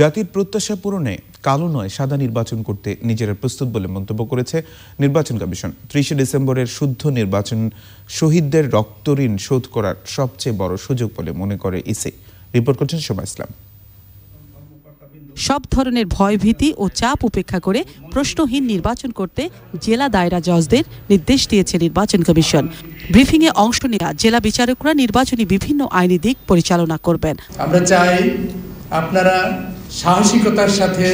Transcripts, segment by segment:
জাতির প্রত্যাশা পূরণে কালো নয় সাদা নির্বাচন করতে নিজেরা প্রস্তুত বলে মন্তব্য করেছে নির্বাচন কমিশন। ত্রিশে ডিসেম্বরের শুদ্ধ নির্বাচন শহীদদের রক্তঋণ শোধ করার সবচেয়ে বড় সুযোগ বলে মনে করে ইসি। রিপোর্ট করছেন শোভা ইসলাম। সব ধরনের ভয়ভীতি ও চাপ উপেক্ষা করে প্রশ্নহীন নির্বাচন করতে জেলা দায়রা জজদের নির্দেশ দিয়েছে নির্বাচন কমিশন। ব্রিফিংয়ে অংশ নেওয়া জেলা বিচারকরা নির্বাচনী বিভিন্ন আইনি দিক পরিচালনা করবেন। আমরা চাই আপনারা সাহসিকতার সাথে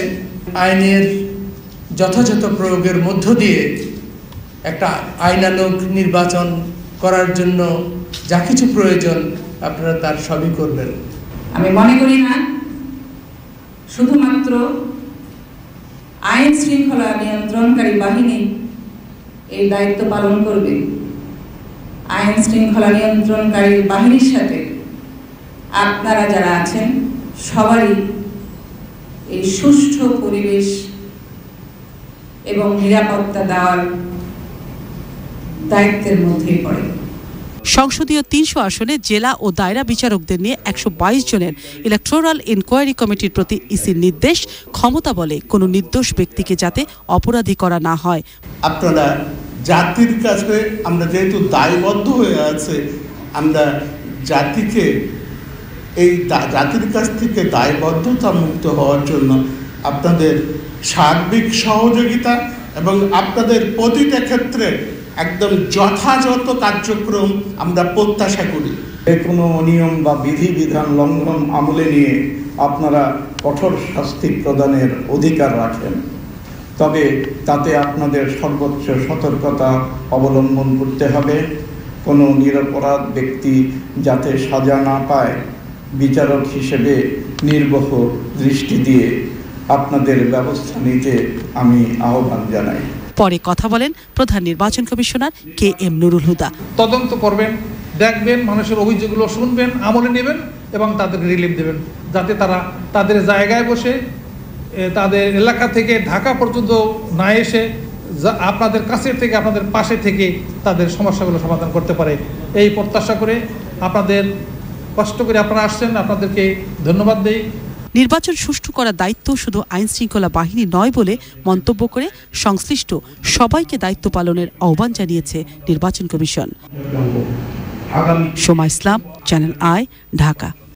আইনের যথাযথ প্রয়োগের মধ্য দিয়ে একটা আইনানুগ নির্বাচন করার জন্য যা কিছু প্রয়োজন আপনারা তার সবই করবেন। আমি মনে করি না, শুধুমাত্র আইন শৃঙ্খলা নিয়ন্ত্রণকারী বাহিনী এই দায়িত্ব পালন করবে। আইন শৃঙ্খলা নিয়ন্ত্রণকারী বাহিনীর সাথে আপনারা যারা আছেন সবারই এই সুষ্ঠু পরিবেশ এবং নিরাপত্তা দেওয়ার দায়িত্বের মধ্যেই পড়ে। সংসদীয় তিনশো আসনে জেলা ও দায়রা বিচারকদের নিয়ে একশো বাইশ জনের ইলেকট্রাল ইনকোয়ারি কমিটির প্রতি ইসির নির্দেশ ক্ষমতা বলে কোনো নির্দোষ ব্যক্তিকে যাতে অপরাধী করা না হয়। আপনারা জাতির কাছে আমরা যেহেতু দায়বদ্ধ হয়ে আছে আমরা জাতিকে এই জাতির কাছ থেকে দায়বদ্ধতা মুক্ত হওয়ার জন্য আপনাদের সার্বিক সহযোগিতা এবং আপনাদের প্রতিটা ক্ষেত্রে একদম যথাযথ কার্যক্রম আমরা প্রত্যাশা করি। যে কোনো নিয়ম বা বিধিবিধান লঙ্ঘন আমলে নিয়ে আপনারা কঠোর শাস্তি প্রদানের অধিকার রাখেন। তবে তাতে আপনাদের সর্বোচ্চ সতর্কতা অবলম্বন করতে হবে। কোনো নিরপরাধ ব্যক্তি যাতে সাজা না পায় বিচারক হিসেবে নির্বহ দৃষ্টি দিয়ে আপনাদের ব্যবস্থা নিতে আমি আহ্বান জানাই। পরে কথা বলেন প্রধান নির্বাচন commissioner K M Nurul Huda. তদন্ত করবেন দেখবেন মানুষের অভিযোগগুলো শুনবেন আমলে নেবেন এবং তাদের রিলিফ দেবেন যাতে তারা তাদের জায়গায় বসে তাদের এলাকা থেকে ঢাকা পর্যন্ত না এসে যা- আপনাদের কাছের থেকে আপনাদের পাশে থেকে তাদের সমস্যাগুলো সমাধান করতে পারে। এই প্রত্যাশা করে আপনাদের কষ্ট করে আপনারা আসছেন আপনাদেরকে ধন্যবাদ দেই। নির্বাচন সুষ্ঠু করার দায়িত্ব শুধু আইন শৃঙ্খলা বাহিনী নয় বলে মন্তব্য করে সংশ্লিষ্ট সবাইকে দায়িত্ব পালনের আহ্বান জানিয়েছে নির্বাচন commission. Soma Islam Channel I Dhaka